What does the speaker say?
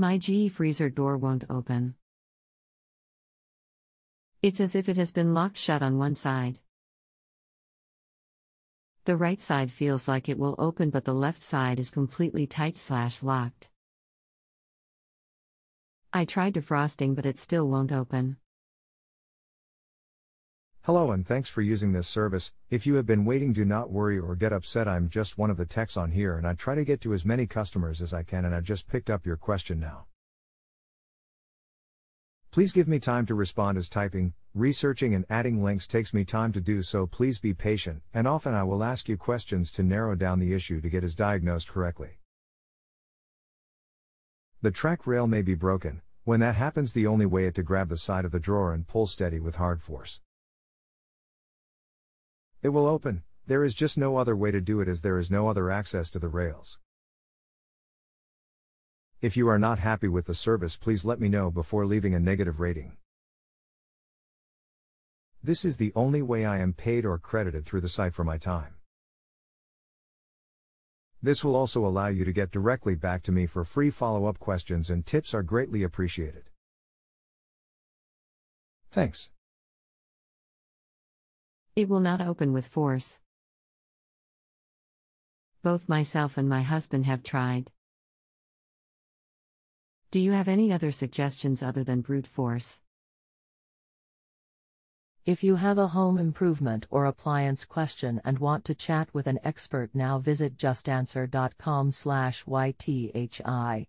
My GE freezer door won't open. It's as if it has been locked shut on one side. The right side feels like it will open, but the left side is completely tight slash locked. I tried defrosting, but it still won't open. Hello and thanks for using this service. If you have been waiting, do not worry or get upset. I'm just one of the techs on here and I try to get to as many customers as I can and I just picked up your question now. Please give me time to respond as typing, researching and adding links takes me time to do so. Please be patient and often I will ask you questions to narrow down the issue to get as diagnosed correctly. The track rail may be broken. When that happens, the only way is to grab the side of the drawer and pull steady with hard force. It will open, there is just no other way to do it as there is no other access to the rails. If you are not happy with the service, please let me know before leaving a negative rating. This is the only way I am paid or credited through the site for my time. This will also allow you to get directly back to me for free follow up questions and tips are greatly appreciated. Thanks. It will not open with force. Both myself and my husband have tried. Do you have any other suggestions other than brute force? If you have a home improvement or appliance question and want to chat with an expert now visit justanswer.com/ythi.